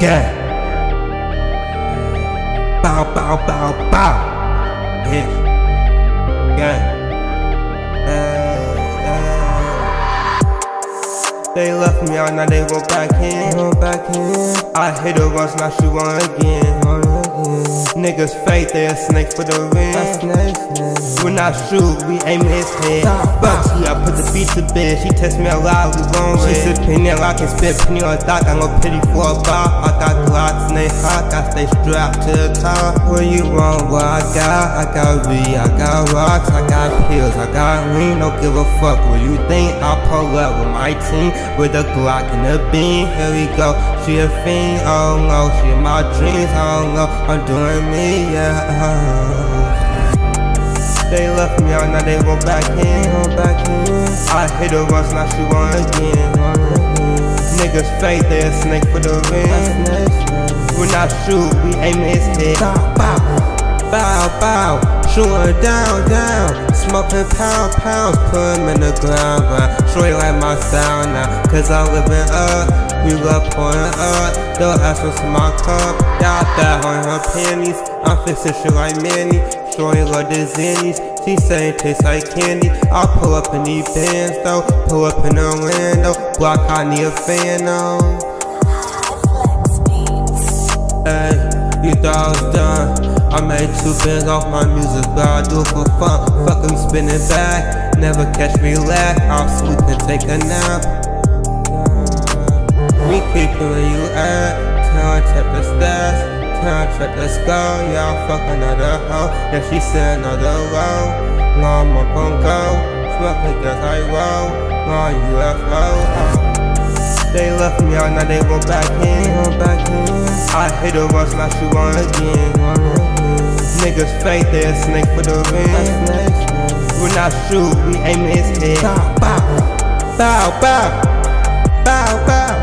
Gang. Bow, bow, bow, bow. Yeah. Gang. Uh, uh. They left me out, now they go back in. Go back in. I hit her once, now she won again. Niggas fake, they a snake for the A ring. When I shoot, we aim his head. Bugsy, I put the beat to bed. She test me a lot, we gon' She said penny, I can spit penny on dock. I no pity for a bar. I got they hot. I stay strapped to the top. Where you want what I got? I got weed, I got rocks, I got pills, I got lean. Don't give a fuck what you think. I pull up with my team with a Glock and a beam. Here we go. She a fiend, oh no. She in my dreams, oh no. I'm doing me, yeah. They left me out, now they go back in. Go back in. I hit her once, now she want again. Niggas fake, they a snake for the ring. When I shoot, we aim his head. Bow, bow. Bow, bow, shooting down, down. Smoking pound, pounds, put him in the ground, ground. Shorty like my sound now, cause I'm living up. We love pouring up, ask what's in my cup. Got that on her panties, I'm fixing shit like Manny. Shorty love the zennies, she saying tastes like candy. I pull up in these bands though, pull up in Orlando. Block, I need a fan on. Hey, you thought I was done. I made two bands off my music, but I do it for fun. Fuck them spinning back, never catch me lack. I'll sleep and take a nap. We keep it where you at. Check the stats, the skull. Yeah, I fuck another hoe. Yeah, she said another low. Long on go, smoke like as I roll. Long UFO. They left me out, now they go back in. Go back in. I hit her once, now she want again. Niggas fake, they a snake for the ring. When I shoot, we aim his head. Bow, bow, bow, bow, bow, bow.